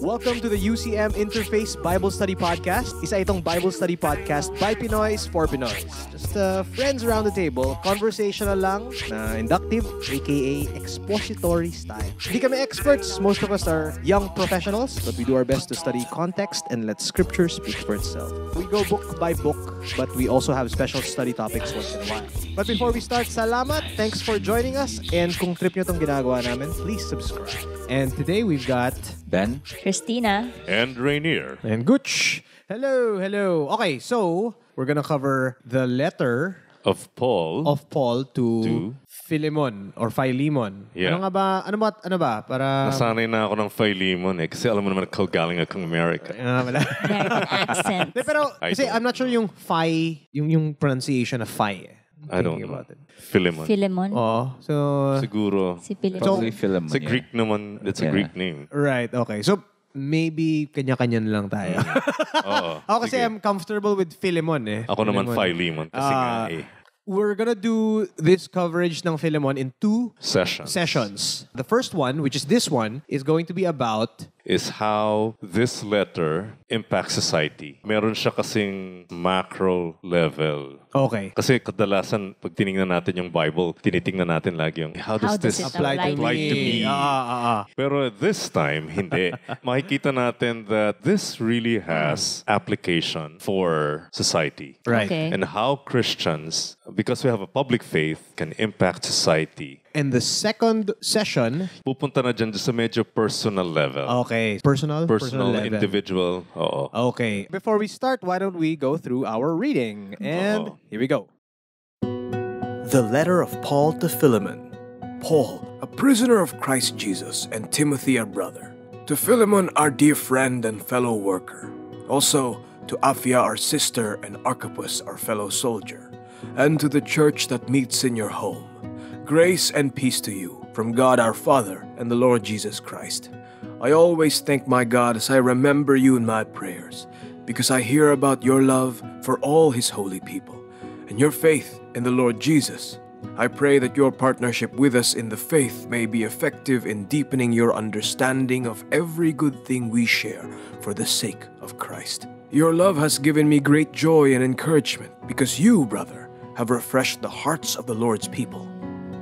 Welcome to the UCM Interface Bible Study Podcast. Isa itong Bible study podcast by Pinoys for Pinoys. Just uh, friends around the table, conversational lang, na inductive, aka expository style. Hindi kami experts. Most of us are young professionals, but we do our best to study context and let scripture speak for itself. We go book by book, but we also have special study topics once in a while. But before we start, salamat. Thanks for joining us. And kung trip nyo tong ginagawa namin, please subscribe. And today we've got Ben? Christina. and Rainier. And Gooch. Hello, hello. Okay, so we're gonna cover the letter Of Paul. of Paul to, To? Philemon or Philemon. Yeah. Ano nga ba? Ano ba? Ano ba? Para Nasanay na ako ng Philemon eh. Kasi alam mo naman galing akong America. Ah, wala. American accent. Hindi, pero I kasi don't. I'm not sure yung phi, yung yung pronunciation of phi. eh. I don't know. about it. Philemon. Philemon. Oh, so Siguro. Si Philemon. Probably Philemon. It's a yeah. Greek naman. It's a Yeah. Greek name. right, okay. So maybe kanya-kanya na lang tayo. Oo. Ako kasi sige. I'm comfortable with Philemon eh. Ako naman Philemon. Philemon. Kasi nga Ah, eh. We're gonna do this coverage ng Philemon in two Session. sessions. The first one, which is this one, is going to be about is how this letter impacts society. Meron siya kasing macro level. okay. Kasi kadalasan, pag tinignan natin yung Bible, tinitingnan natin lagi yung, how does How does this it Apply, to, Apply me. to me? Ah, ah, ah. Pero this time, hindi. Makikita natin that this really has application for society. Right. Okay. And how Christians, because we have a public faith, can impact society. And the second session, Pupunta na dyan sa medyo personal level. okay, personal, personal, level. individual. Oo. Okay. Before we start, why don't we go through our reading? And Oo. here we go. The letter of Paul to Philemon. Paul, a prisoner of Christ Jesus, and Timothy, our brother. To Philemon, our dear friend and fellow worker. Also, to Aphia, our sister, and Archippus, our fellow soldier. And to the church that meets in your home. Grace and peace to you from God our Father and the Lord Jesus Christ. I always thank my God as I remember you in my prayers, because I hear about your love for all his holy people and your faith in the Lord Jesus. I pray that your partnership with us in the faith may be effective in deepening your understanding of every good thing we share for the sake of Christ. Your love has given me great joy and encouragement because you, brother, have refreshed the hearts of the Lord's people.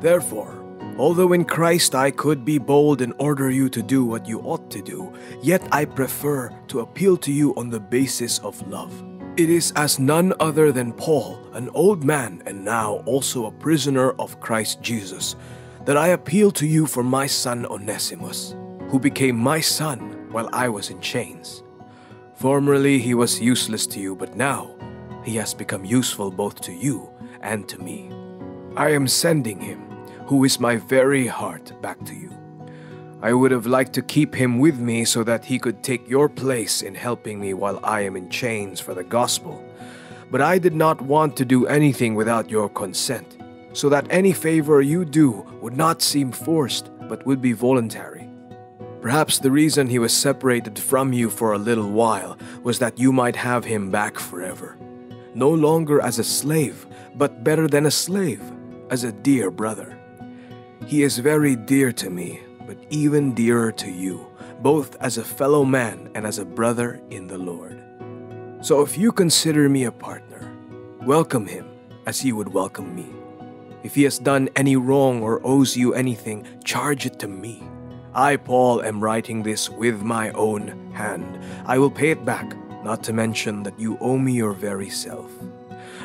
Therefore, although in Christ I could be bold and order you to do what you ought to do, yet I prefer to appeal to you on the basis of love. It is as none other than Paul, an old man and now also a prisoner of Christ Jesus, that I appeal to you for my son Onesimus, who became my son while I was in chains. Formerly he was useless to you, but now he has become useful both to you and to me. I am sending him, who is my very heart, back to you. I would have liked to keep him with me so that he could take your place in helping me while I am in chains for the gospel. But I did not want to do anything without your consent, so that any favor you do would not seem forced, but would be voluntary. Perhaps the reason he was separated from you for a little while was that you might have him back forever. No longer as a slave, but better than a slave, as a dear brother. He is very dear to me, but even dearer to you, both as a fellow man and as a brother in the Lord. So if you consider me a partner, welcome him as he would welcome me. If he has done any wrong or owes you anything, charge it to me. I, Paul, am writing this with my own hand. I will pay it back, not to mention that you owe me your very self.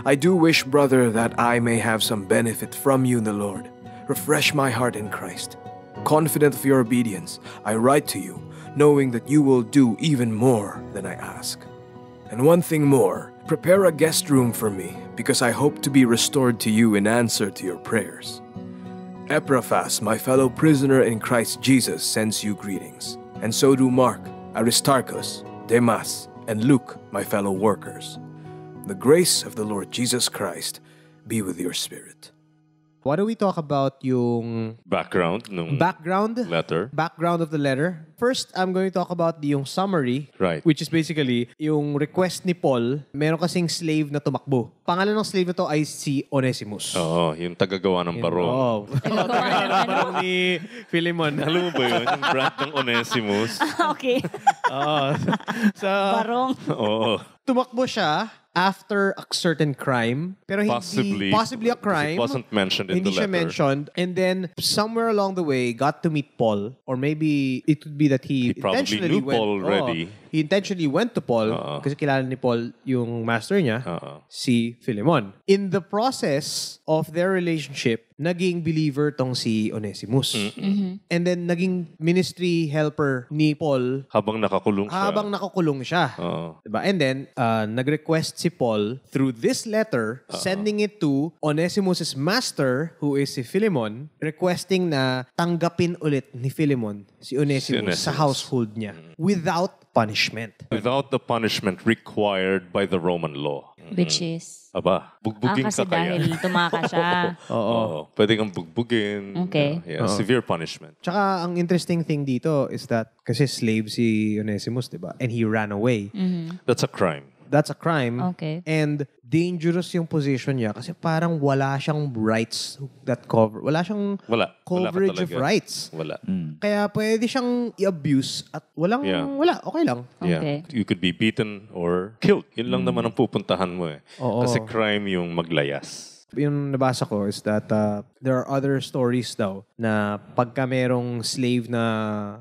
I do wish, brother, that I may have some benefit from you in the Lord. Refresh my heart in Christ. Confident of your obedience, I write to you, knowing that you will do even more than I ask. And one thing more prepare a guest room for me, because I hope to be restored to you in answer to your prayers. Epaphras, my fellow prisoner in Christ Jesus, sends you greetings, and so do Mark, Aristarchus, Demas, and Luke, my fellow workers. The grace of the Lord Jesus Christ be with your spirit. Why don't we talk about yung Background nung background letter. background of the letter. First, I'm going to talk about the yung summary, Right. which is basically yung request ni Paul. Meron kasing slave na tumakbo. Pangalan ng slave na to ay si Onesimus. Oo, yung tagagawa ng barong. Oh. Tagagawa ng? Barong ni Philemon. Alam mo ba yun? Yung brand ng Onesimus. okay. Oo. so, Barong. Oo. tumakbo siya after a certain crime. Pero hindi, Possibly. possibly a crime. It wasn't mentioned in hindi the siya letter. mentioned. And then, somewhere along the way, got to meet Paul. Or maybe, it could be that he, He probably knew went. Paul Oo. already. He intentionally went to Paul Oo. kasi kilala ni Paul yung master niya, Oo. si Philemon. In the process of their relationship, naging believer tong si Onesimus. And then, naging ministry helper ni Paul Habang nakakulong siya. habang nakakulong siya. Oo. Diba? And then, uh, nag-request si Paul through this letter, sending it to Onesimus' master, who is si Philemon, requesting na tanggapin ulit ni Philemon si Onesimus, Si sa Onesimus. household niya without punishment. Without the punishment required by the Roman law. Which is... Aba, Ah, bugbugin kasi ka kaya. dahil tumaka siya. Oo. Pwede kang bugbugin. Okay. Yeah, yeah, severe punishment. Tsaka, ang interesting thing dito is that kasi slave si Onesimus, di ba? And he ran away. That's a crime. That's a crime. Okay. And dangerous yung position niya kasi parang wala siyang rights that cover. Wala siyang Wala. Wala ka coverage of talaga. rights. Wala. Kaya pwede siyang i-abuse at walang, Yeah. wala, okay lang. Yeah. Okay. You could be beaten or killed. Yun lang naman ang pupuntahan mo eh. Oo. Kasi crime yung maglayas. Yung nabasa ko is that uh, there are other stories daw na pagka merong slave na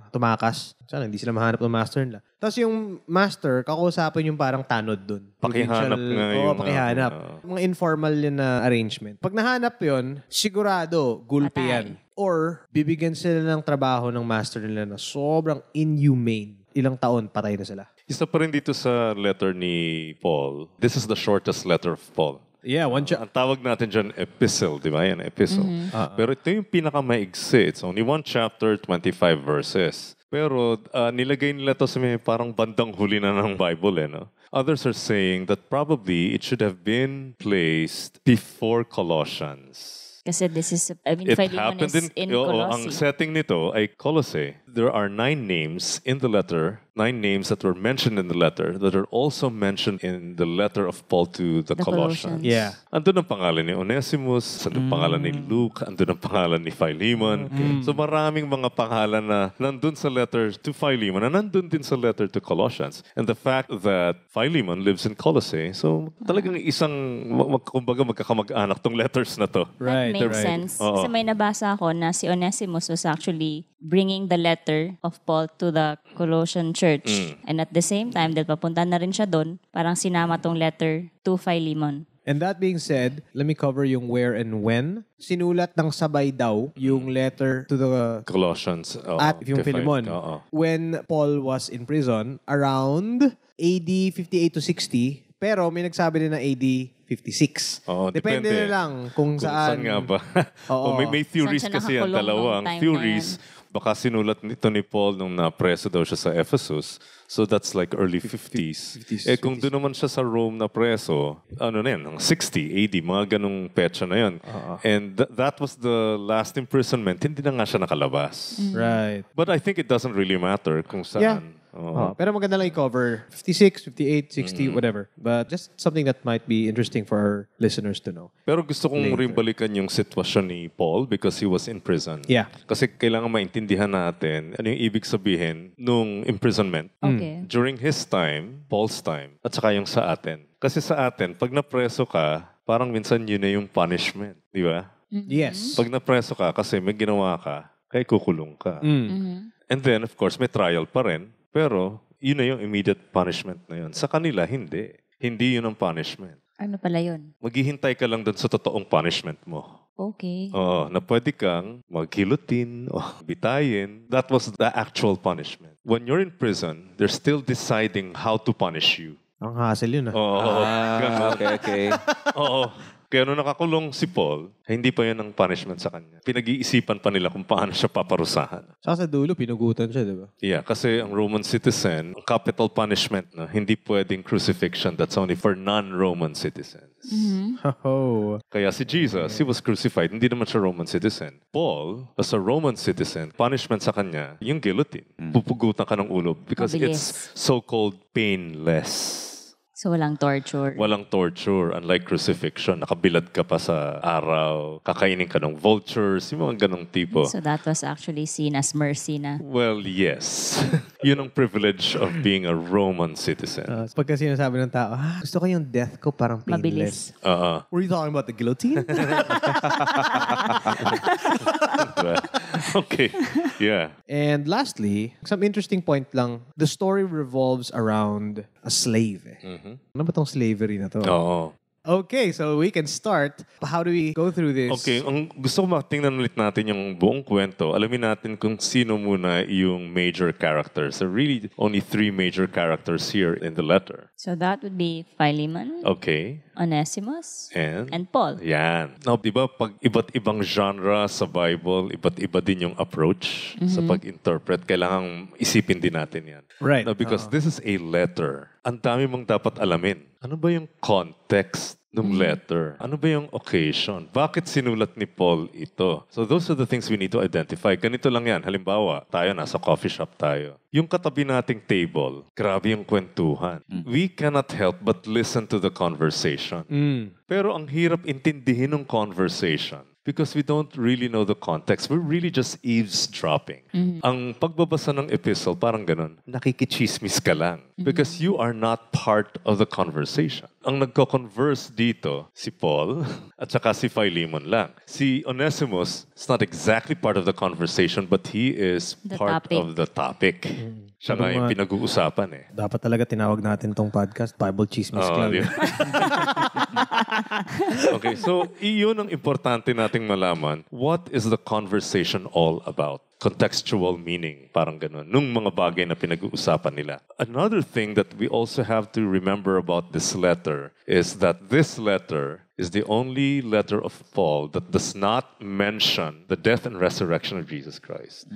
tumakas, sana hindi sila mahanap ng master nila. Tapos yung master, kakausapin yung parang tanod dun. Pakihanap nga Oo, yung, pakihanap. uh, Mga informal yun na arrangement. Pag nahanap yun, sigurado, gulpi yan. Or, bibigyan sila ng trabaho ng master nila na sobrang inhumane. Ilang taon, patay na sila. Isa pa rin dito sa letter ni Paul. This is the shortest letter of Paul. Yeah, one Ang tawag natin dyan, epistle, di ba? Yan, epistle. Pero ito yung pinakamaigsi. It's only one chapter, 25 verses. Pero ah, nilagay nila to sa may parang bandang huli na ng Bible, eh, no? Others are saying that probably it should have been placed before Colossians. Kasi this is, I mean, It Philemon happened is in, in oo, ang Colossae. setting nito ay Colossae. There are nine names in the letter, nine names that were mentioned in the letter that are also mentioned in the letter of Paul to the, The Colossians. Colossians. Yeah. Andun ang pangalan ni Onesimus, andun ang pangalan ni Luke, andun ang pangalan ni Philemon. So maraming mga pangalan na nandun sa letter to Philemon na nandun din sa letter to Colossians. And the fact that Philemon lives in Colossae, so talagang isang, ma- mag- kumbaga magkakamag-anak tong letters na to. Right, Makes right. sense. Oo. Kasi may nabasa ako na si Onesimus was actually bringing the letter of Paul to the Colossian church. Mm. And at the same time, dahil papunta na rin siya doon, parang sinama tong letter to Philemon. And that being said, let me cover yung where and when. Sinulat ng sabay daw yung letter to the Colossians. oo, at yung Philemon. oo. When Paul was in prison around AD 58 to 60, pero may nagsabi din na AD 56. Oo, depende, depende. na lang kung, Kung saan, nga ba? Oo. o may, may theories Saan siya kasi yan, nakakulong dalawa. nung Ang time na theories, baka sinulat nito ni Paul nung na-preso daw siya sa Ephesus. So that's like early 50s. 50s, eh kung doon naman siya sa Rome na preso, ano na yan, ang 60, 80, mga ganong petsa na yan. And th- that was the last imprisonment. Hindi na nga siya nakalabas. Right. But I think it doesn't really matter kung Yeah. saan. Oo. Oh, pero maganda lang i-cover 56, 58, 60, Mm. whatever. But just something that might be interesting for our listeners to know. Pero gusto kong Later. rin balikan yung sitwasyon ni Paul because he was in prison. Yeah. Kasi kailangan maintindihan natin ano yung ibig sabihin nung imprisonment. Okay. During his time, Paul's time, at saka yung sa atin. Kasi sa atin, pag napreso ka, parang minsan yun na yung punishment. Di ba? Yes. Pag napreso ka kasi may ginawa ka, kaya kukulong ka. Mm. Mhm. And then, of course, may trial pa rin. Pero, yun na yung immediate punishment na yun. Sa kanila, hindi. Hindi yun ang punishment. Ano pala yun? Maghihintay ka lang dun sa totoong punishment mo. Okay. Oo, na pwede kang magkilutin o bitayin. That was the actual punishment. When you're in prison, they're still deciding how to punish you. Ang hassle yun ah. Oo, Ah, ganun. okay, okay. Oo. Kaya nung nakakulong si Paul, hindi pa yun ang punishment sa kanya. Pinag-iisipan pa nila kung paano siya paparusahan. Saka sa dulo, pinugutan siya, di ba? Yeah, kasi ang Roman citizen, ang capital punishment na hindi pwedeng crucifixion. That's only for non-Roman citizens. Oh. Kaya si Jesus, he was crucified. Hindi naman siya Roman citizen. Paul, as a Roman citizen, punishment sa kanya, yung guillotine. Pupugutan ka ng ulo because Mabilis. it's so-called painless. So walang torture. Walang torture, unlike crucifixion. Nakabilad ka pa sa araw, kakainin ka ng vultures, yung mga ganong tipo. So that was actually seen as mercy na. Well, yes. Yun ang privilege of being a Roman citizen. Uh, pagka sinasabi ng tao, ah, gusto ko yung death ko parang painless. Mabilis. Uh, Were you talking about the guillotine? okay. Yeah. And lastly, some interesting point lang, the story revolves around a slave. Eh. Mhm. Ano ba tong slavery na to? Oo. Okay, so we can start. How do we go through this? Okay, ang gusto ko matingnan ulit natin yung buong kwento. Alamin natin kung sino muna yung major characters. Are really only three major characters here in the letter. So that would be Philemon, Okay. Onesimus, And? and Paul. Yan. Now, di ba, pag iba't ibang genre sa Bible, iba't iba din yung approach sa pag-interpret. Kailangan isipin din natin yan. Right. Now, because this is a letter, ang dami mong dapat alamin. Ano ba yung context ng letter? Ano ba yung occasion? Bakit sinulat ni Paul ito? So those are the things we need to identify. Ganito lang yan. Halimbawa, tayo nasa coffee shop tayo. Yung katabi nating table, grabe yung kwentuhan. We cannot help but listen to the conversation. Mm. Pero ang hirap intindihin ng conversation because we don't really know the context. We're really just eavesdropping. Ang pagbabasa ng epistle, parang ganun, nakikichismis ka lang because you are not part of the conversation. Ang nagko-converse dito, si Paul at saka si Philemon lang. Si Onesimus is not exactly part of the conversation but he is The part topic. of the topic. Siya nga yung pinag-uusapan eh. Dapat talaga tinawag natin tong podcast Bible Chismis Oo, Club. di ba? okay, so iyon ang importante nating malaman. What is the conversation all about? Contextual meaning, parang ganun, nung mga bagay na pinag-uusapan nila. Another thing that we also have to remember about this letter is that this letter is the only letter of Paul that does not mention the death and resurrection of Jesus Christ.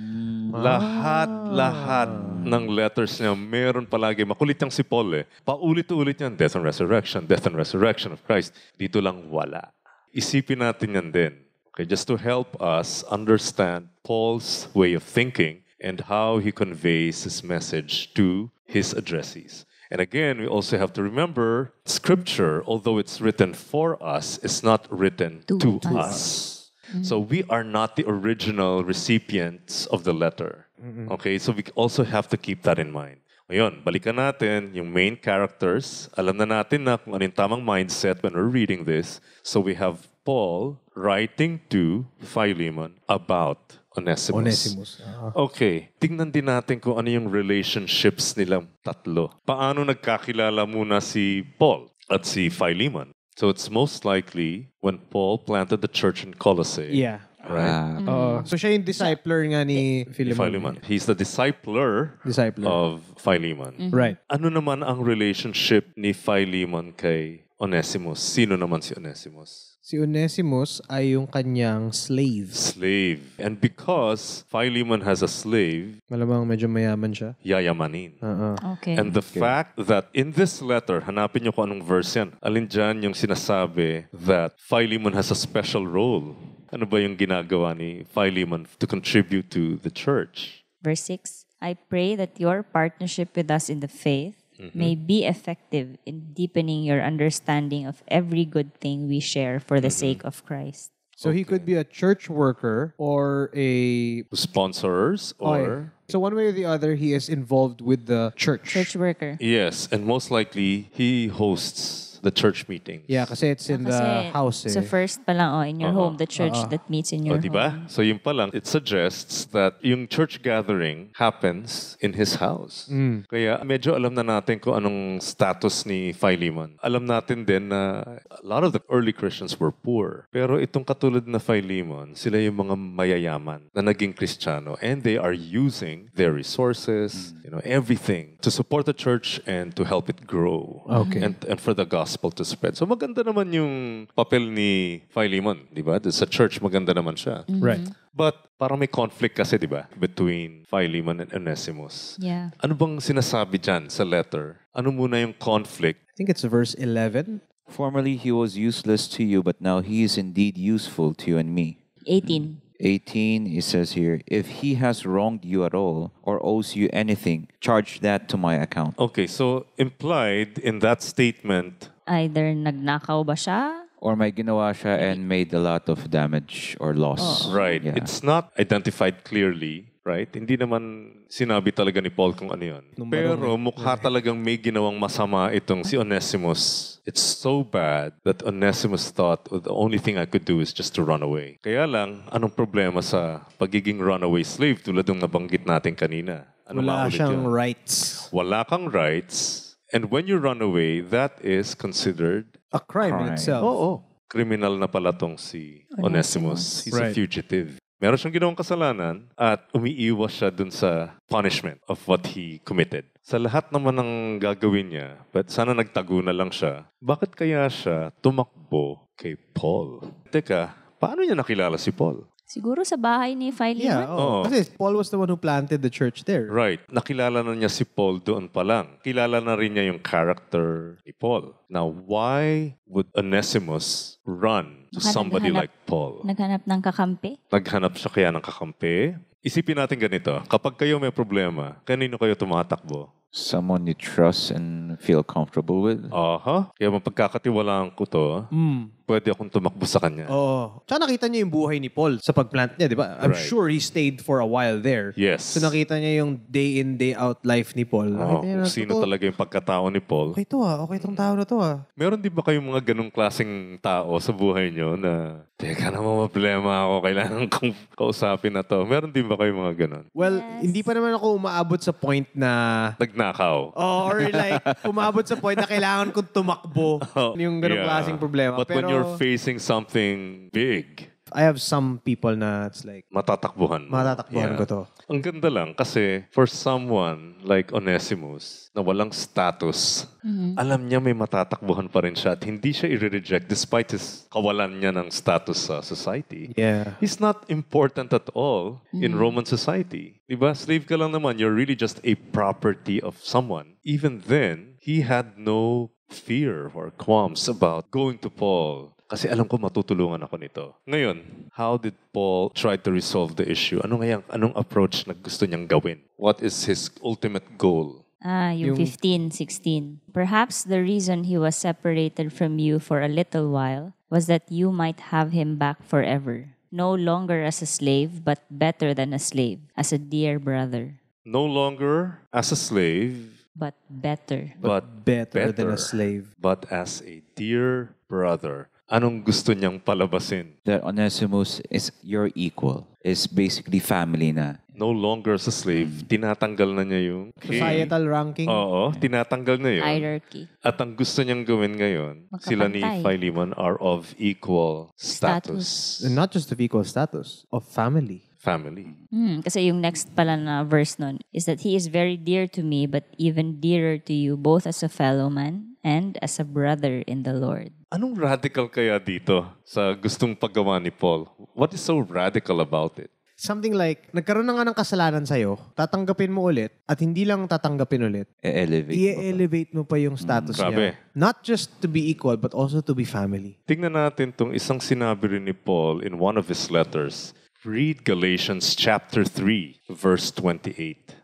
Lahat, lahat ng letters niya, meron palagi. Makulit yung si Paul eh. Paulit-ulit yan, death and resurrection, death and resurrection of Christ. Dito lang wala. Isipin natin yan din. Okay, just to help us understand Paul's way of thinking and how he conveys his message to his addressees. And again, we also have to remember Scripture, although it's written for us, is not written To to, us. us. So mm. we are not the original recipients of the letter. Okay, so we also have to keep that in mind. Ngayon, balikan natin yung main characters. Alam na natin na kung ano yung tamang mindset when we're reading this. So we have Paul writing to Philemon about Onesimus. Onesimus. Ah. Okay, tingnan din natin kung ano yung relationships nilang tatlo. Paano nagkakilala muna si Paul at si Philemon? So it's most likely when Paul planted the church in Colossae. Yeah. Right? Ah, Oo. so siya yung discipler nga ni Philemon. Philemon. He's the discipler Discipler. of Philemon. Right. Ano naman ang relationship ni Philemon kay Onesimus? Sino naman si Onesimus? Si Onesimus ay yung kanyang slave. Slave. And because Philemon has a slave, Malamang medyo mayaman siya. yayamanin. Oo. Okay. And the fact that in this letter, hanapin niyo kung anong verse yan. Alin dyan yung sinasabi that Philemon has a special role. Ano ba yung ginagawa ni Philemon to contribute to the church? Verse 6 I pray that your partnership with us in the faith Mm-hmm. may be effective in deepening your understanding of every good thing we share for the mm-hmm. sake of Christ. So he could be a church worker or a... Sponsors oh, or... Okay. So one way or the other, he is involved with the church. Church worker. Yes, and most likely, he hosts the church meetings. Yeah, kasi it's in the Kasi house eh. Sa first pa lang, oh, in your Oo. home, the church that meets in O, your di home. ba? So, yun pa lang, it suggests that yung church gathering happens in his house. Kaya medyo alam na natin kung anong status ni Philemon. Alam natin din na a lot of the early Christians were poor. Pero itong katulad na Philemon, sila yung mga mayayaman na naging Kristiyano and they are using their resources, you know, everything to support the church and to help it grow. Okay. And, and for the gospel to spread. So maganda naman yung papel ni Philemon, di ba? Sa church, maganda naman siya. Mm-hmm. Right. But parang may conflict kasi, di ba? Between Philemon and Onesimus. Yeah. Ano bang sinasabi dyan sa letter? Ano muna yung conflict? I think it's verse 11. Formerly he was useless to you, but now he is indeed useful to you and me. 18. 18, it says here, if he has wronged you at all or owes you anything, charge that to my account. Okay, so implied in that statement, Either nagnakaw ba siya? Or may ginawa siya and made a lot of damage or loss. right, Yeah. it's not identified clearly, Right? Hindi naman sinabi talaga ni Paul kung ano yun. Nung Pero mukha talagang may ginawang masama itong si Onesimus. It's so bad that Onesimus thought "Oh, the only thing I could do is just to run away. Kaya lang, anong problema sa pagiging runaway slave tulad ng nabanggit natin kanina? Ano Wala maulit siyang yun? rights. Wala kang rights. And when you run away, that is considered A crime, in Crime. itself. Oo. Criminal na pala tong si Onesimus. He's a Right. fugitive. Meron siyang ginawang kasalanan at umiiwas siya dun sa punishment of what he committed. Sa lahat naman ng gagawin niya, but sana nagtago na lang siya, bakit kaya siya tumakbo kay Paul? Teka, paano niya nakilala si Paul? Siguro sa bahay ni Philemon. Yeah, oh. Oo. Kasi Paul was the one who planted the church there. Right. Nakilala na niya si Paul doon pa lang. Kilala na rin niya yung character ni Paul. Now, why would Onesimus run to Baka somebody naghanap- like Paul? Naghanap ng kakampi. Naghanap siya kaya ng kakampi? Isipin natin ganito. Kapag kayo may problema, kanino kayo tumatakbo? Someone you trust and feel comfortable with. Aha. Kaya mapagkakatiwalaan ko to, Mm. Pwede akong tumakbo sa kanya. Oo. Tsaka nakita niya yung buhay ni Paul sa pagplant niya, di ba? I'm Right. sure he stayed for a while there. Yes. So nakita niya yung day in, day out life ni Paul. Oo, Nakita niya kung na, sino "Totoo, talaga yung pagkatao ni Paul. Okay to ah. Okay tong tao na to ah. Meron din ba kayong mga ganong klaseng tao sa buhay nyo na, teka naman, problema ako, kailangan kong kausapin na to. Meron din ba kayong mga ganon? Well, Yes. hindi pa naman ako umaabot sa point na Nagnakaw. Oh, or like, umabot sa point na kailangan kong tumakbo. yung ganong Oh, Yeah. klaseng problema. But Pero when you're facing something big, I have some people na it's like, matatakbuhan mo. matatakbuhan Yeah. ko to. Ang ganda lang kasi for someone like Onesimus na walang status, alam niya may matatakbuhan pa rin siya at hindi siya i-reject despite his kawalan niya ng status sa society. Yeah. He's not important at all in Roman society. Diba? Slave ka lang naman. You're really just a property of someone. Even then, he had no fear or qualms about going to Paul. Kasi alam ko matutulungan ako nito. Ngayon, how did Paul try to resolve the issue? Ano ngayang, anong approach na gusto niyang gawin? What is his ultimate goal? Ah, yung, Yung- 15, 16. Perhaps the reason he was separated from you for a little while was that you might have him back forever. No longer as a slave, but better than a slave, as a dear brother. No longer as a slave, But better. but Better, than better. a slave. but as a dear brother. Anong gusto niyang palabasin? That Onesimus is your equal. Is basically family na. no longer as a slave, tinatanggal na niya yung king. Societal ranking. Oo, tinatanggal na yun. Hierarchy. At ang gusto niyang gawin ngayon, sila ni. Philemon are of equal status. And not just of equal status, of family. Family. Hmm, kasi yung next pala na verse nun is that he is very dear to me, but even dearer to you, both as a fellow man and as a brother in the Lord. Anong radical kaya dito sa gustong paggawa ni Paul? What is so radical about it? Something like, nagkaroon na nga ng kasalanan sa'yo, tatanggapin mo ulit, at hindi lang tatanggapin ulit, E-elevate. mo pa. i-elevate mo pa yung status grabe. niya. Not just to be equal, but also to be family. Tingnan natin tong isang sinabi rin ni Paul in one of his letters. Read Galatians chapter 3, verse 28.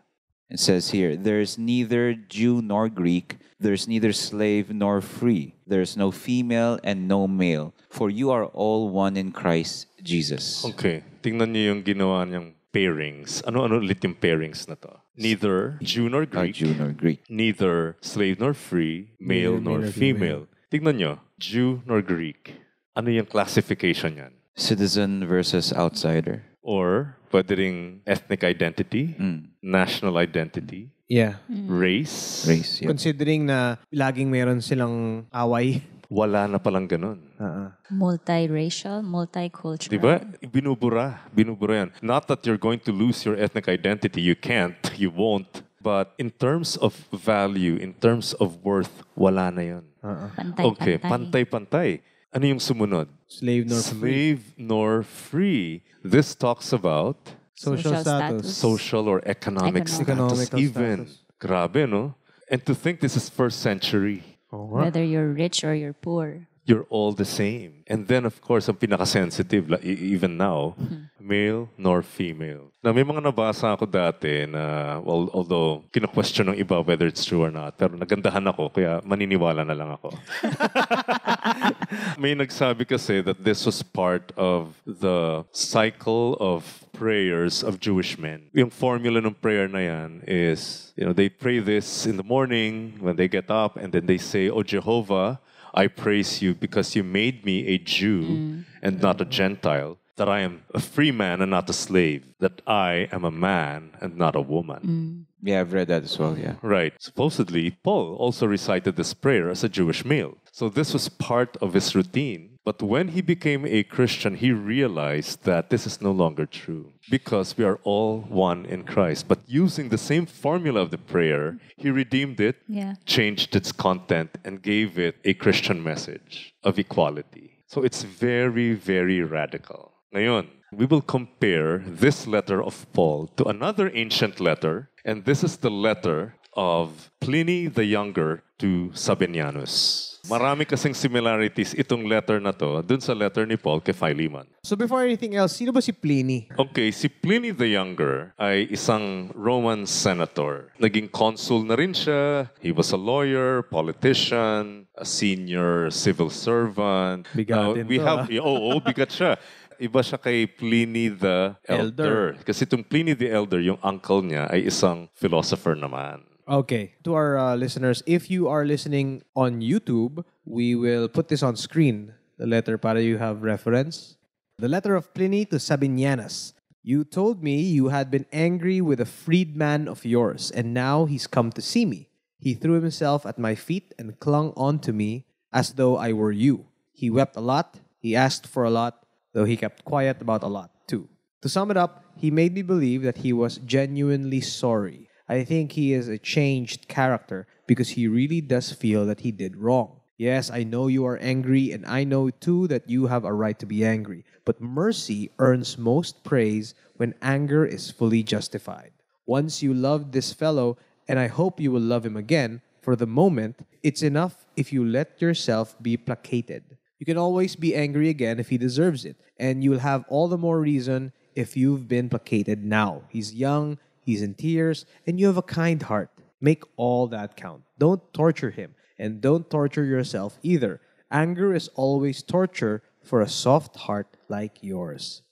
It says here, there's neither Jew nor Greek, there's neither slave nor free, there's no female and no male, for you are all one in Christ Jesus. Okay, tingnan niyo yung ginawa niyang pairings. Ano-ano ulit yung pairings na to? Neither Jew nor Not Greek, Jew nor Greek. neither slave nor free, male Neither nor male nor female. Tingnan nyo, Jew nor Greek. Ano yung classification yan? Citizen versus outsider. Or pwede ring ethnic identity, Mm. national identity, Yeah. race. Race. Yep. Considering na laging meron silang away. Wala na palang ganun. Uh-uh. Multiracial, multicultural. Di ba? Binubura. Binubura yan. Not that you're going to lose your ethnic identity. You can't. You won't. But in terms of value, in terms of worth, wala na yun. Pantay, Okay, pantay-pantay. Ano yung sumunod? Slave nor free. Slave nor free. This talks about Social, Social status. status. social or economic, Economic. status Economical even. status. Grabe, no? And to think this is first century. Nga. Whether you're rich or you're poor. You're all the same. And then, of course, ang pinaka-sensitive, like, even now, male nor female. Na may mga nabasa ako dati na, well, although, kina-question ng iba whether it's true or not, pero nagandahan ako, kaya maniniwala na lang ako. May nagsabi kasi that this was part of the cycle of prayers of Jewish men. Yung formula ng prayer na yan is, you know, they pray this in the morning when they get up and then they say, Oh Jehovah, I praise you because you made me a Jew mm. and not a Gentile, that I am a free man and not a slave, that I am a man and not a woman. Mm. Yeah, I've read that as well. Yeah. Right. Supposedly, Paul also recited this prayer as a Jewish male. So this was part of his routine. But when he became a Christian, he realized that this is no longer true because we are all one in Christ. But using the same formula of the prayer, he redeemed it, Yeah. changed its content, and gave it a Christian message of equality. So it's very, very radical. Ngayon, we will compare this letter of Paul to another ancient letter, and this is the letter of Pliny the Younger to Sabinianus. Marami kasing similarities itong letter na to dun sa letter ni Paul kay Philemon. So before anything else, sino ba si Pliny? Okay, si Pliny the Younger ay isang Roman senator. Naging consul na rin siya. He was a lawyer, politician, a senior civil servant. Bigatin we to, have, ah. Oo, oh, bigat siya. Iba siya kay Pliny the Elder. Elder. Kasi itong Pliny the Elder, yung uncle niya ay isang philosopher naman. Okay. To our uh, listeners, if you are listening on YouTube, we will put this on screen. The letter para you have reference. The letter of Pliny to Sabinianus. You told me you had been angry with a freedman of yours, and now he's come to see me. He threw himself at my feet and clung on to me as though I were you. He wept a lot, he asked for a lot, though he kept quiet about a lot too. To sum it up, he made me believe that he was genuinely sorry. I think he is a changed character because he really does feel that he did wrong. Yes, I know you are angry, and I know too that you have a right to be angry. But mercy earns most praise when anger is fully justified. Once you loved this fellow, and I hope you will love him again, for the moment, it's enough if you let yourself be placated. You can always be angry again if he deserves it, and you'll have all the more reason if you've been placated now. He's young, he's in tears, and you have a kind heart. Make all that count. Don't torture him, and don't torture yourself either. Anger is always torture for a soft heart like yours.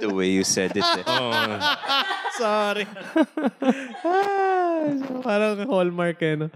The way you said it. eh. Sorry. Parang hallmark eh, no?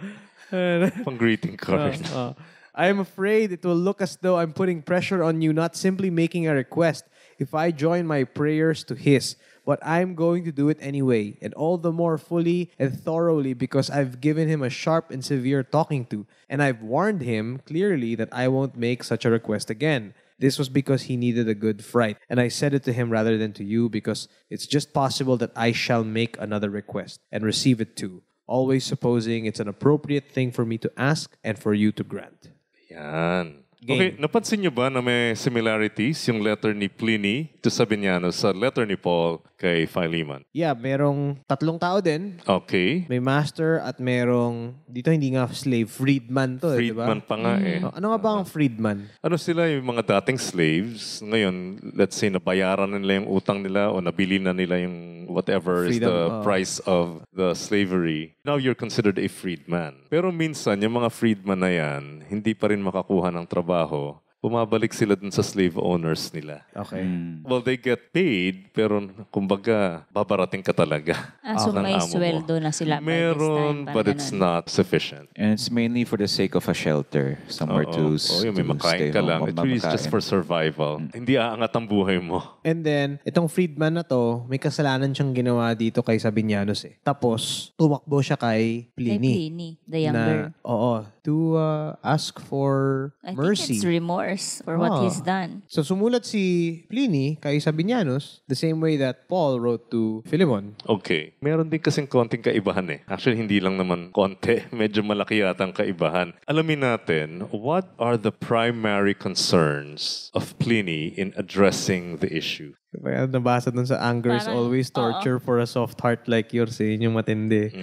Pang greeting card. Uh, I am afraid it will look as though I'm putting pressure on you, not simply making a request. If I join my prayers to His, but I'm going to do it anyway, and all the more fully and thoroughly because I've given him a sharp and severe talking to, and I've warned him clearly that I won't make such a request again. This was because he needed a good fright, and I said it to him rather than to you because it's just possible that I shall make another request and receive it too, always supposing it's an appropriate thing for me to ask and for you to grant. Yan. Game. Okay, napansin niyo ba na may similarities yung letter ni Pliny to Sabinianus sa letter ni Paul kay Philemon? Yeah, merong tatlong tao din. Okay. May master at merong, dito hindi nga slave, freedman to, eh, di ba? Freedman pa nga eh. Oh, ano nga ba ang freedman? Ano sila yung mga dating slaves? Ngayon, let's say nabayaran na nila yung utang nila o nabili na nila yung whatever is Freedom, the oh. price of the slavery. Now you're considered a freedman. Pero minsan, yung mga freedman na yan, hindi pa rin makakuha ng trabaho. Bumabalik sila dun sa slave owners nila. Okay. Well, they get paid, pero kumbaga, babarating ka talaga. Ah, so may sweldo na sila by this Meron, time, but it's not sufficient. And it's mainly for the sake of a shelter, somewhere to, Oo. s- Oo, yun, may to makain stay ka home, lang. It really is just for survival. Hindi aangat ang buhay mo. And then, itong freedman na to, may kasalanan siyang ginawa dito kay Sabinianus eh. Tapos, tumakbo siya kay Kay Pliny. Pliny, the younger. Na, oo, to uh, ask for I mercy. think it's remorse for what Ah. he's done. So sumulat si Pliny kay Sabinianus the same way that Paul wrote to Philemon. Okay. Meron din kasing konting kaibahan eh. Actually, hindi lang naman konti. Medyo malaki yata ang kaibahan. Alamin natin, what are the primary concerns of Pliny in addressing the issue? Kaya nabasa dun sa anger is Parang, always torture for a soft heart like yours eh. Yun yung matindi.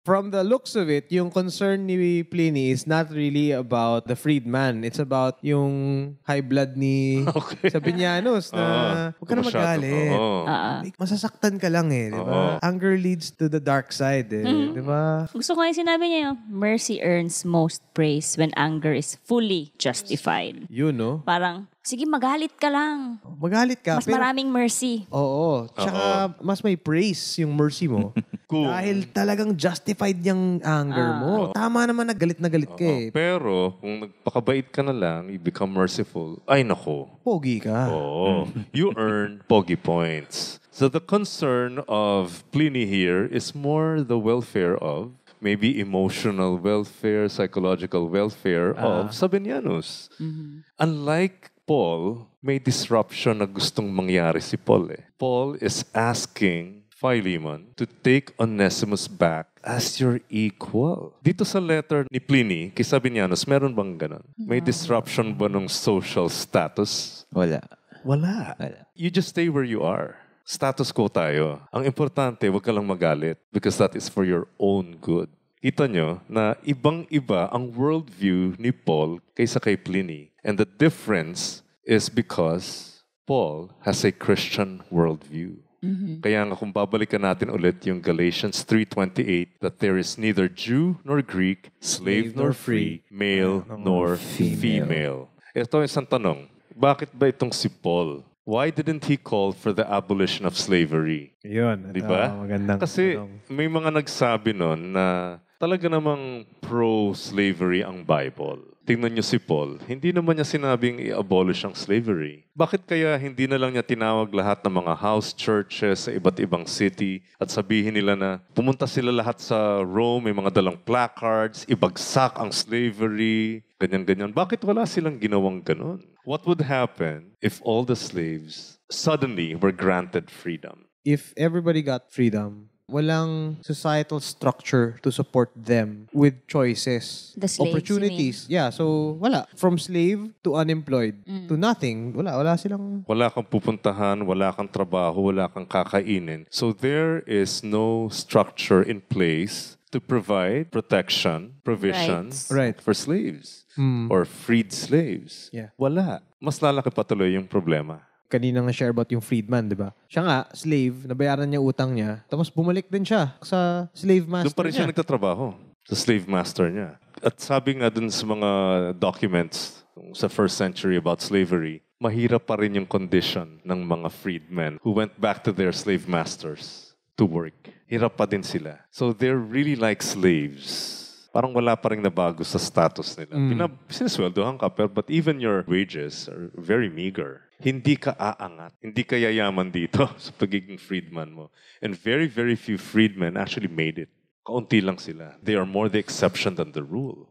From the looks of it, yung concern ni Pliny is not really about the freedman. It's about yung high blood ni Okay. Sabinianos na Ah, huwag ka na masyado. magalit. Oo. Ah, ah. Masasaktan ka lang eh, di ba? Anger leads to the dark side eh, di ba? Gusto ko yung sinabi niya, mercy earns most praise when anger is fully justified. Yun, no? Parang, sige magalit ka lang. Magalit ka, Mas pero... maraming mercy. Oo. Tsaka, mas may praise yung mercy mo. Cool. Dahil talagang justified yung anger mo. Tama naman na galit na galit ka eh. Pero, kung nagpakabait ka na lang, you become merciful, ay nako. Pogi ka. Oh, you earn pogi points. So the concern of Pliny here is more the welfare of maybe emotional welfare, psychological welfare of Sabinianus. Unlike Paul, may disruption na gustong mangyari si Paul eh. Paul is asking Philemon to take Onesimus back as your equal. Dito sa letter ni Pliny kay Sabinianus, meron bang ganon? May disruption ba ng social status? Wala. Wala. Wala. you just stay where you are. Status quo tayo. Ang importante, huwag ka lang magalit because that is for your own good. Kita nyo na ibang-iba ang worldview ni Paul kaysa kay Pliny. And the difference is because Paul has a Christian worldview. Kaya nga kung babalikan natin ulit yung Galatians 3.28 that there is neither Jew nor Greek, slave nor free, male nor female. Ito isang tanong. Bakit ba itong si Paul? Why didn't he call for the abolition of slavery? Yun. Di ba? Ah, magandang Kasi tanong. may mga nagsabi nun na talaga namang pro-slavery ang Bible. Tingnan niyo si Paul, hindi naman niya sinabing i-abolish ang slavery. Bakit kaya hindi na lang niya tinawag lahat ng mga house churches sa iba't ibang city at sabihin nila na pumunta sila lahat sa Rome, may mga dalang placards, ibagsak ang slavery, ganyan-ganyan. Bakit wala silang ginawang ganun? What would happen if all the slaves suddenly were granted freedom? If everybody got freedom, walang societal structure to support them with choices, The slaves, opportunities. Yeah, so wala. From slave to unemployed to nothing. Wala, wala silang... Wala kang pupuntahan, wala kang trabaho, wala kang kakainin. So there is no structure in place to provide protection, provisions Rights. Right. for slaves or freed slaves. Yeah. Wala. Mas lalaki pa tuloy yung problema. Kanina nga share about yung freedman, di ba? Siya nga, slave, nabayaran niya utang niya, tapos bumalik din siya sa slave master Doon pa rin siya niya. nagtatrabaho sa slave master niya. At sabi nga dun sa mga documents sa first century about slavery, mahirap pa rin yung condition ng mga freedmen who went back to their slave masters to work. Hirap pa din sila. So they're really like slaves. Parang wala pa rin nabago sa status nila. Pinab- sinisweldohan ka, pero but even your wages are very meager. Hindi ka aangat. Hindi ka yayaman dito sa pagiging freedman mo. And very, very few freedmen actually made it. Kaunti lang sila. They are more the exception than the rule.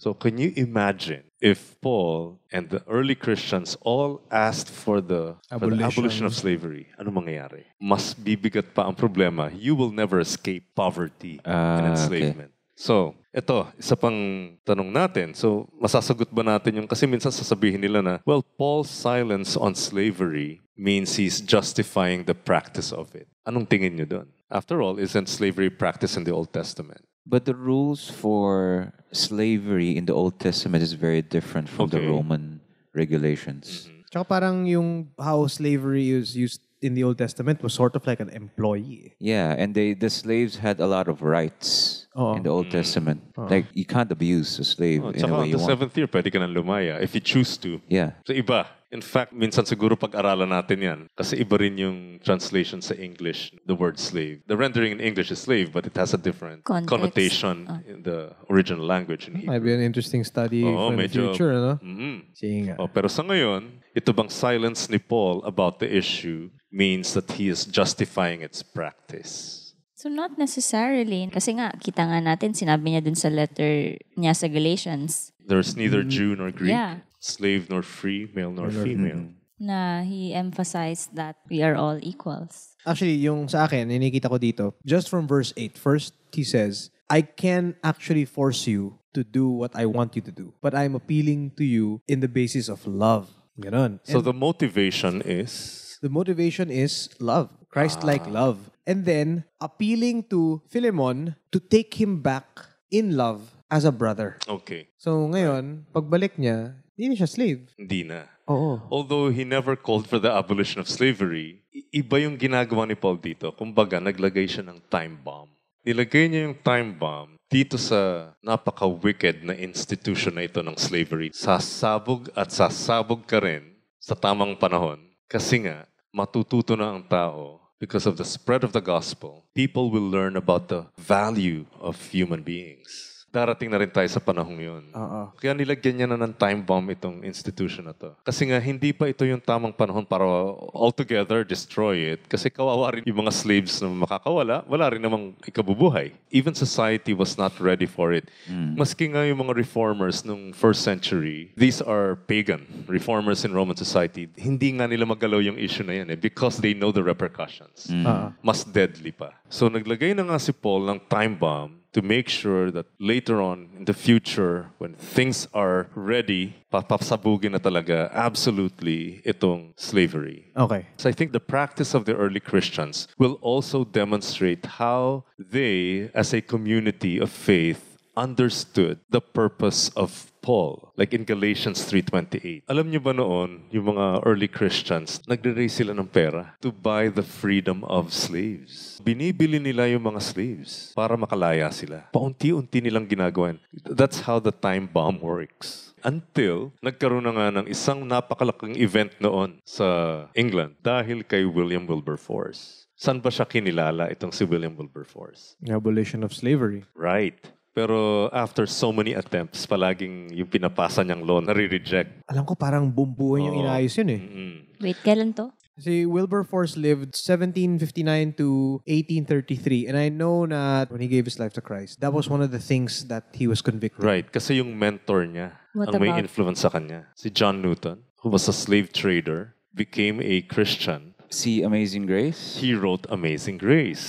So can you imagine if Paul and the early Christians all asked for the, for the Abolition. abolition of slavery? Ano mangyayari? Mas bibigat pa ang problema. You will never escape poverty Ah, and okay. So, ito, isa pang tanong natin. So, masasagot ba natin yung, kasi minsan sasabihin nila na, well, Paul's silence on slavery means he's justifying the practice of it. Anong tingin nyo doon? After all, isn't slavery practiced in the Old Testament? But the rules for slavery in the Old Testament is very different from the Okay. Roman regulations. Tsaka parang yung how slavery is used in the Old Testament was sort of like an employee. Yeah, and they the slaves had a lot of rights Oo. in the Old Testament. Like you can't abuse a slave Oh, in a tsaka way on you the want. seventh year, pwede ka nang lumaya if you choose to. Yeah. So iba. In fact, minsan siguro pag-aralan natin yan. Kasi iba rin yung translation sa English, the word slave. The rendering in English is slave, but it has a different Context. connotation in the original language in Might Hebrew. be an interesting study Oo, for the medyo- future, ano? Mhm. Sige nga. Oh, pero sa ngayon, ito bang silence ni Paul about the issue means that he is justifying its practice? So not necessarily. Kasi nga, kita nga natin, sinabi niya dun sa letter niya sa Galatians There's neither Jew nor Greek, Yeah. slave nor free, male nor female. na he emphasized that we are all equals. Actually, yung sa akin, inikita ko dito, just from verse 8, first he says, I can actually force you to do what I want you to do, but I'm appealing to you in the basis of love. Ganon. So And the motivation is the motivation is love. Christ-like love. And then appealing to Philemon to take him back in love as a brother. Okay. So ngayon, pagbalik niya, hindi na siya slave. Hindi na. Oo. Although he never called for the abolition of slavery, i- iba yung ginagawa ni Paul dito. Kumbaga, naglagay siya ng time bomb. Nilagay niya yung time bomb dito sa napaka-wicked na institution na ito ng slavery. Sasabog at sasabog ka rin sa tamang panahon. Kasi nga, matututo na ang tao because of the spread of the gospel. People will learn about the value of human beings. Darating na rin tayo sa panahong yun. Oo. Kaya nilagyan niya na ng time bomb itong institution na to. Kasi nga, hindi pa ito yung tamang panahon para altogether destroy it. Kasi kawawa rin yung mga slaves na makakawala, wala rin namang ikabubuhay. Even society was not ready for it. Maski nga yung mga reformers nung first century, these are pagan reformers in Roman society. Hindi nga nila magalaw yung issue na yan eh, because they know the repercussions Oo. mas deadly pa. So naglagay na nga si Paul ng time bomb to make sure that later on in the future, when things are ready, papasabugin na talaga absolutely itong slavery. Okay. So I think the practice of the early Christians will also demonstrate how they, as a community of faith, understood the purpose of Paul. Like in Galatians 3.28. Alam niyo ba noon, yung mga early Christians, nagre-raise sila ng pera to buy the freedom of slaves. Binibili nila yung mga slaves para makalaya sila. Paunti-unti nilang ginagawa. That's how the time bomb works. Until nagkaroon na nga ng isang napakalaking event noon sa England dahil kay William Wilberforce. Saan ba siya kinilala itong si William Wilberforce? The abolition of slavery. Right. Pero after so many attempts, palaging yung pinapasa niyang law, nare-reject. Alam ko parang bumbuhin yung Oo. inayos yun eh. Mm. Wait, kailan to? Si Wilberforce lived 1759 to 1833 and I know na when he gave his life to Christ, that was one of the things that he was convicted. Right. Kasi yung mentor niya, What ang may about- influence sa kanya, si John Newton, who was a slave trader, became a Christian. See Amazing Grace? He wrote Amazing Grace.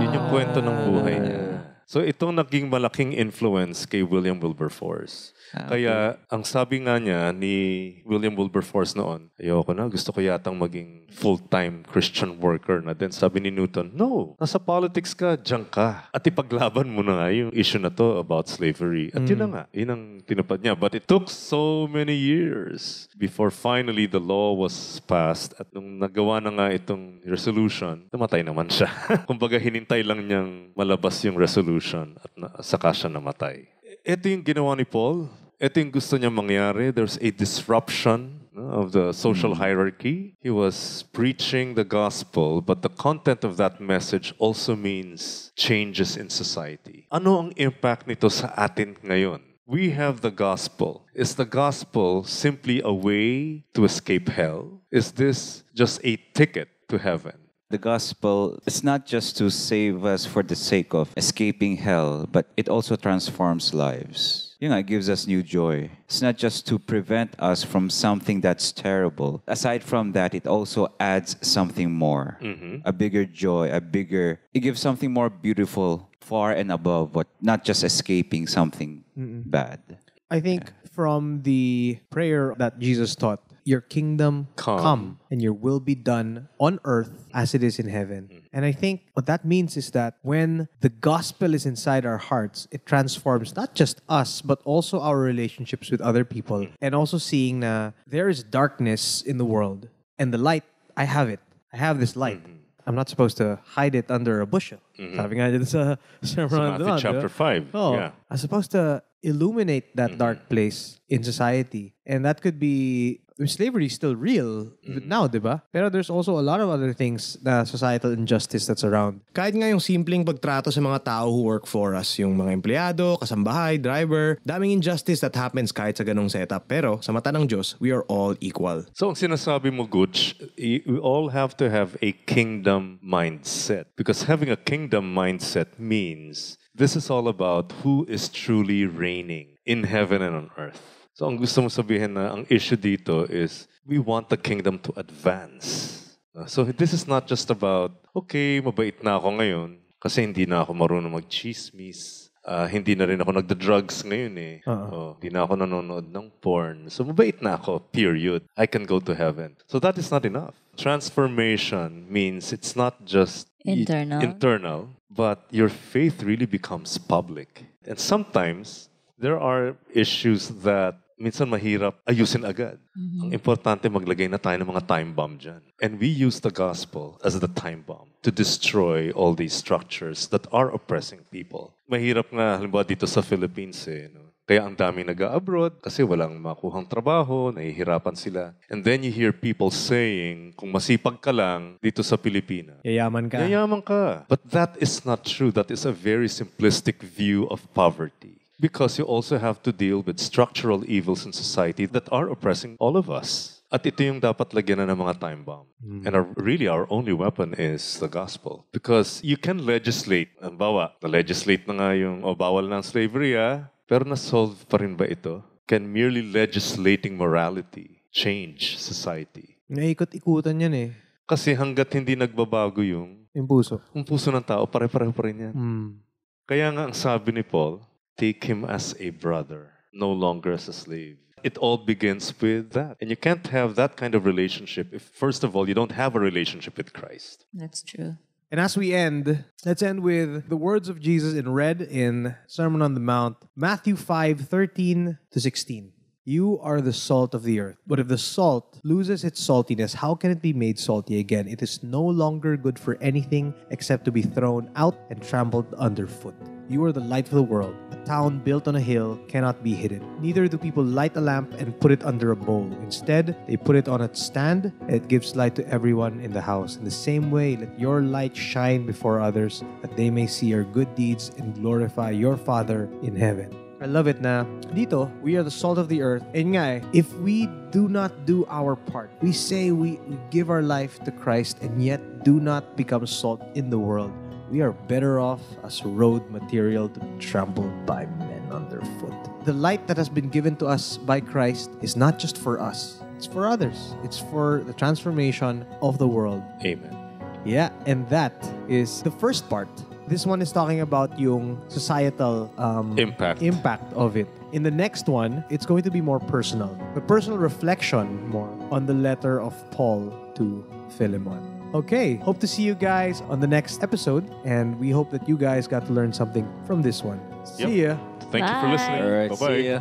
Yun yung kwento ng buhay niya. So itong naging malaking influence kay William Wilberforce. Ah, Kaya ang sabi nga niya ni William Wilberforce noon, ayoko na, gusto ko yatang maging full-time Christian worker na. Then sabi ni Newton, no, nasa politics ka, diyan ka. At ipaglaban mo na nga yung issue na to about slavery. At yun na nga, yun ang tinupad niya. But it took so many years before finally the law was passed. At nung nagawa na nga itong resolution, namatay naman siya. Kumbaga hinintay lang niyang malabas yung resolution at na, saka siya namatay. Ito yung ginawa ni Paul. Ito yung gusto niya mangyari. There's a disruption of the social hierarchy. He was preaching the gospel, but the content of that message also means changes in society. Ano ang impact nito sa atin ngayon? We have the gospel. Is the gospel simply a way to escape hell? Is this just a ticket to heaven? The gospel is not just to save us for the sake of escaping hell, but it also transforms lives. You know, it gives us new joy. It's not just to prevent us from something that's terrible. Aside from that, it also adds something more. Mm-hmm. A bigger joy, a bigger, it gives something more beautiful, far and above what, not just escaping something bad. I think from the prayer that Jesus taught, your kingdom Come. come. and your will be done on earth as it is in heaven. Mm. And I think what that means is that when the gospel is inside our hearts, it transforms not just us, but also our relationships with other people. Mm. And also seeing na there is darkness in the world and the light, I have it. I have this light. Mm-hmm. I'm not supposed to hide it under a bushel. Sabi nga sa Sermon on chapter di 5. Oh, Yeah. I'm supposed to illuminate that mm-hmm. dark place in society. And that could be slavery is still real now, di ba? Pero there's also a lot of other things na societal injustice that's around. Kahit nga yung simpleng pagtrato sa mga tao who work for us, yung mga empleyado, kasambahay, driver, daming injustice that happens kahit sa ganong setup. Pero sa mata ng Diyos, we are all equal. So ang sinasabi mo, Gooch, we all have to have a kingdom mindset. Because having a kingdom mindset means this is all about who is truly reigning in heaven and on earth. So ang gusto mo sabihin na ang issue dito is we want the kingdom to advance. Uh, So this is not just about, okay, mabait na ako ngayon kasi hindi na ako marunong mag-chismis. Ah, hindi na rin ako nagda-drugs ngayon eh. Oo. Oh, hindi na ako nanonood ng porn. So mabait na ako, period. I can go to heaven. So that is not enough. Transformation means it's not just y- Internal. internal, but your faith really becomes public. And sometimes there are issues that minsan mahirap ayusin agad. Ang importante maglagay na tayo ng mga time bomb dyan. And we use the gospel as the time bomb to destroy all these structures that are oppressing people. Mahirap nga, halimbawa dito sa Philippines eh, no? Kaya ang dami nag-abroad kasi walang makuhang trabaho, nahihirapan sila. And then you hear people saying, kung masipag ka lang dito sa Pilipinas, Yayaman ka. Yayaman ka. But that is not true. That is a very simplistic view of poverty. Because you also have to deal with structural evils in society that are oppressing all of us. At ito yung dapat lagyan na ng mga time bomb. And our, really, our only weapon is the gospel. Because you can legislate. Ang bawa, na-legislate na nga yung, o bawal na slavery ah. Pero na-solve pa rin ba ito? Can merely legislating morality change society? Naikot-ikutan yan eh. Kasi hanggat hindi nagbabago yung Yung puso. ang puso ng tao, pare-pareho pa rin yan. Mm. Kaya nga ang sabi ni Paul, take him as a brother, no longer as a slave. It all begins with that. And you can't have that kind of relationship if, first of all, you don't have a relationship with Christ. That's true. And as we end, let's end with the words of Jesus in red in Sermon on the Mount, Matthew 5 13 to 16. You are the salt of the earth. But if the salt loses its saltiness, how can it be made salty again? It is no longer good for anything except to be thrown out and trampled underfoot. You are the light of the world. Town built on a hill cannot be hidden. Neither do people light a lamp and put it under a bowl. Instead, they put it on a stand, and it gives light to everyone in the house. In the same way, let your light shine before others, that they may see your good deeds and glorify your Father in heaven. I love it na dito, we are the salt of the earth. And nga eh, if we do not do our part, we say we give our life to Christ and yet do not become salt in the world, we are better off as road material to be trampled by men underfoot. The light that has been given to us by Christ is not just for us, it's for others. It's for the transformation of the world. Amen. Yeah, and that is the first part. This one is talking about yung societal um, Impact. impact of it. In the next one, it's going to be more personal. A personal reflection more on the letter of Paul to Philemon. Okay, hope to see you guys on the next episode, and we hope that you guys got to learn something from this one. See ya. Thank you for listening. All right, Bye-bye. see ya.